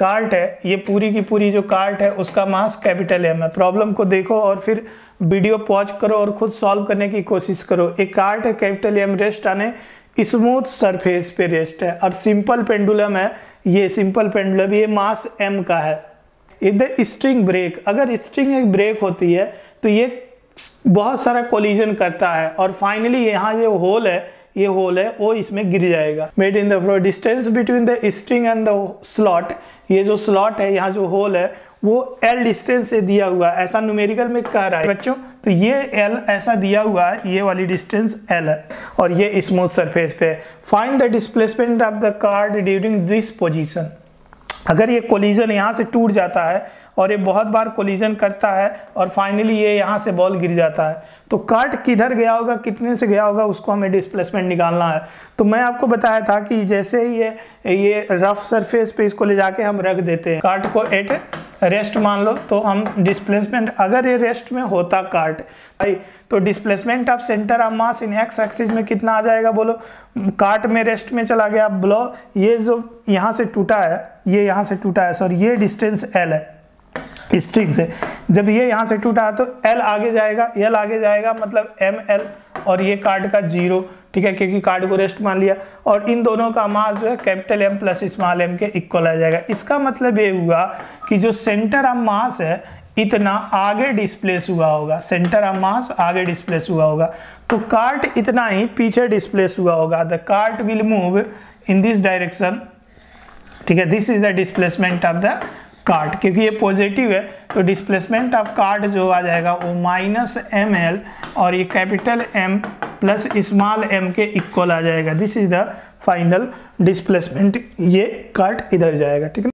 Cart है, ये पूरी की पूरी जो कार्ट है, उसका मास कैपिटल एम है प्रॉब्लम को देखो और फिर वीडियो पॉज करो और खुद सॉल्व करने की कोशिश करो। एक कार्ट है कैपिटल एम रेस्ट आने स्मूथ सरफेस पे रेस्ट है। और सिंपल पेंडुलम है, ये सिंपल पेंडुलम ये मास एम का है। इधर स्ट्रिंग ब्रेक अगर स्ट्रिंग एक ब्रेक होती है तो ये बहुत सारा कोलिजन करता है। और फाइनली यहाँ जो होल है ये होल है, वो इसमें गिर जाएगा। Made in the flow distance between the string and the slot ये जो स्लॉट है, यहाँ जो होल है, वो एल डिस्टेंस से दिया हुआ ऐसा न्यूमेरिकल में कह रहा है। बच्चों तो ये एल ऐसा दिया हुआ है, ये वाली डिस्टेंस एल है। और ये स्मूथ सरफेस पे है। Find the displacement of the card during this position अगर ये कोलिजन यहाँ से टूट जाता है और ये बहुत बार कोलिजन करता है और फाइनली ये यहाँ से बॉल गिर जाता है तो कार्ट किधर गया होगा, कितने से गया होगा, उसको हमें डिस्प्लेसमेंट निकालना है। तो मैं आपको बताया था कि जैसे ही ये ये रफ सरफेस पे इसको ले जाके हम रख देते हैं। कार्ट को एट रेस्ट मान लो तो हम डिस्प्लेसमेंट अगर ये रेस्ट में होता कार्ट भाई तो displacement of centre of mass in X axis में कितना आ जाएगा बोलो? कार्ट में रेस्ट में चला गया ब्लो, ये जो यहाँ से टूटा है, ये यहाँ से टूटा है सॉरी ये डिस्टेंस एल है स्ट्रिंग से। जब ये यहाँ से टूटा है तो एल आगे जाएगा एल आगे जाएगा मतलब एम एल और ये कार्ड का ज़ीरो ठीक है, क्योंकि कार्ड को रेस्ट मान लिया। और इन दोनों का मास जो है capital M plus small M के इक्वल आ जाएगा। इसका मतलब ये हुआ कि जो सेंटर ऑफ़ मास है, इतना आगे डिस्प्लेस हुआ होगा। सेंटर ऑफ़ मास आगे डिस्प्लेस हुआ होगा। तो कार्ट इतना ही पीछे डिस्प्लेस हुआ होगा। The cart will move in this direction ठीक है this is the displacement of the cart क्योंकि ये पॉजिटिव है तो डिस्प्लेसमेंट ऑफ़ कार्ड जो आ जाएगा, वो माइनस एम एल और ये capital M plus small M के इक्वल आ जाएगा। This is the final displacement ये कार्ट इधर जाएगा, ठीक है